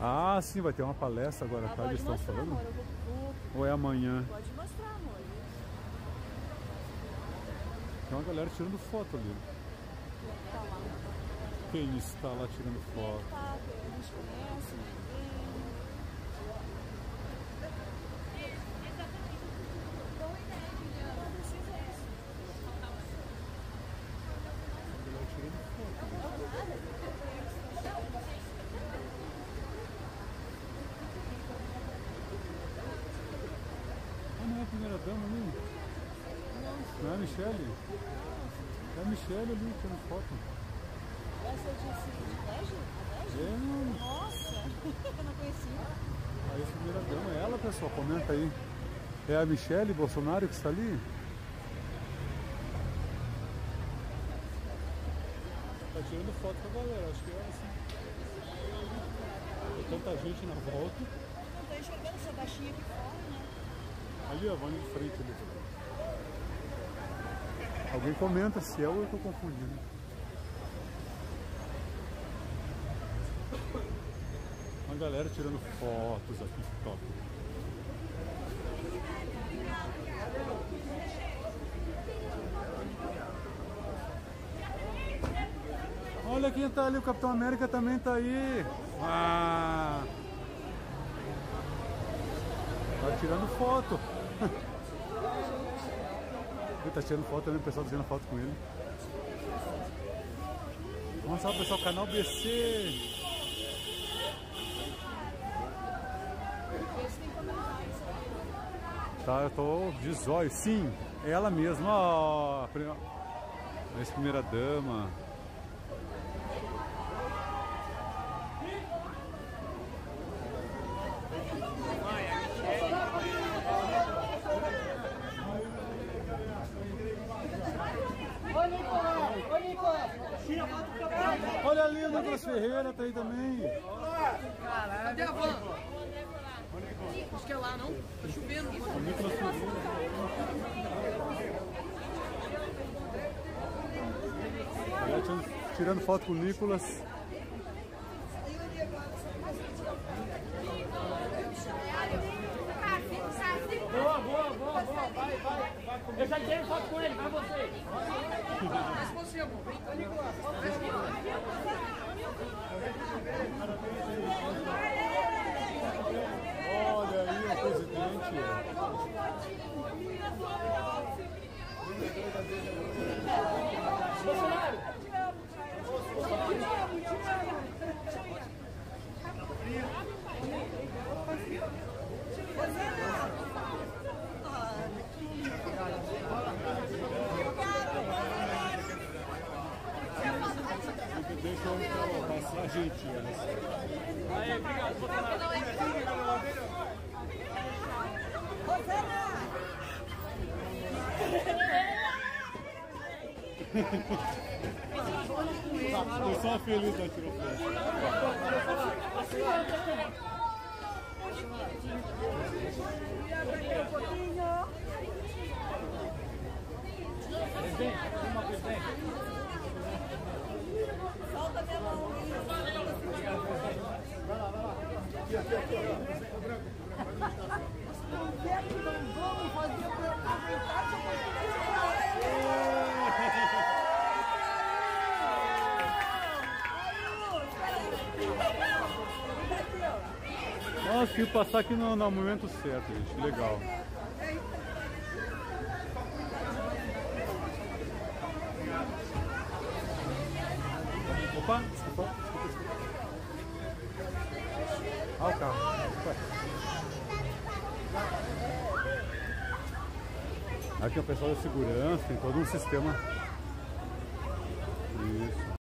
Ah, sim, vai ter uma palestra agora à Ah, tarde, estão falando? amor. Ou é amanhã? Pode mostrar, amor. Tem uma galera tirando foto ali. Quem está lá tirando foto? Tá, que a gente conhece, tirando foto. Ah, não é a primeira dama ali? Não é a Michelle? É a Michelle ali tirando foto. Essa de, de bege? É, mano. Nossa, eu não conhecia. Aí a primeira dama é ela, pessoal. Comenta aí. É a Michelle Bolsonaro que está ali? Tá tirando foto com a galera, acho que é ela sim. Tem tanta gente na volta. Eu não tô enxergando essa baixinha aqui fora, né? Ali, ó, vão de frente ali. Alguém comenta se é ou eu tô confundindo. Uma galera tirando fotos aqui, top. Olha quem tá ali, o Capitão América também tá aí. Ah! Tá tirando foto. Ele tá tirando foto também, o pessoal tá tirando foto com ele. Vamos lá, pessoal, canal BC. Tá, eu tô de zóio. Sim, ela mesma, ó. a pri- A ex-primeira dama. Ô Nicolas, ô Nicolas, tira a foto do campeão. Olha ali, o Nicolas Ferreira tá aí também. Cadê a van? Acho que é lá, não? Tá chovendo. Tirando foto com o Nicolas. Boa, boa, boa, boa. Vai, vai, vai. Eu já tirei foto com ele, vai você. Mas você, amor. Cá, Nicolas. Olha aí presidente. Deixa eu entrar passar a gente. Aí, obrigado, Bolsonaro. Tô só feliz da tirou Vamos fazer pra aproveitar essa Nossa, que passar aqui no, no momento certo, gente. Legal. Opa, desculpa, desculpa, desculpa. Ah, o carro. Aqui é o pessoal da segurança, tem todo um sistema